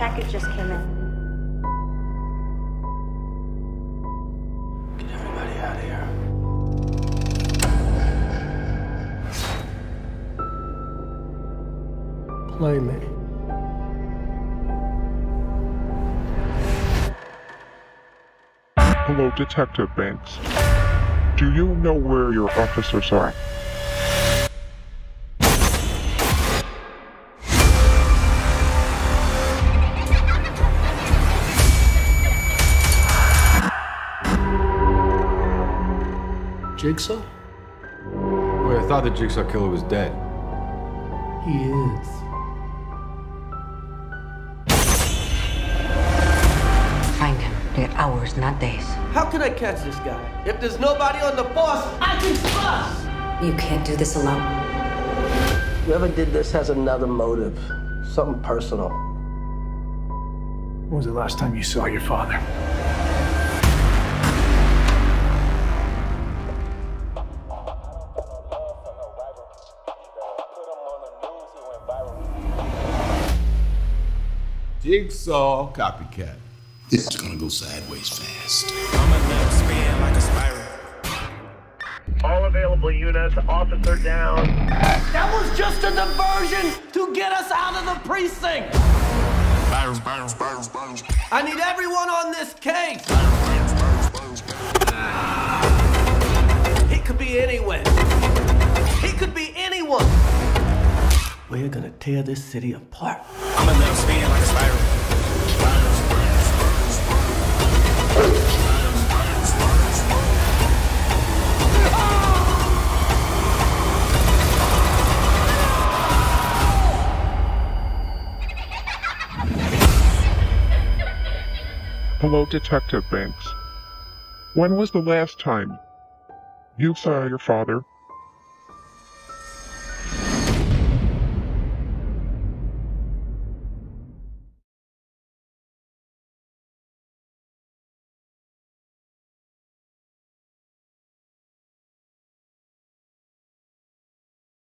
package just came in. Get everybody out of here. Play me. Hello, Detective Banks. Do you know where your officers are? Jigsaw? Wait, I thought the Jigsaw Killer was dead. He is. Find him. They're hours, not days. How can I catch this guy? If there's nobody on the force, I can trust! You can't do this alone. Whoever did this has another motive. Something personal. When was the last time you saw your father? Jigsaw copycat. This is gonna go sideways fast. I'ma spin like a spiral. All available units, officer down. That was just a diversion to get us out of the precinct! Spiral, spiral, spiral, spiral. I need everyone on this case! We're gonna tear this city apart. I'ma let spin like a spiral. Hello, Detective Banks. When was the last time you saw your father?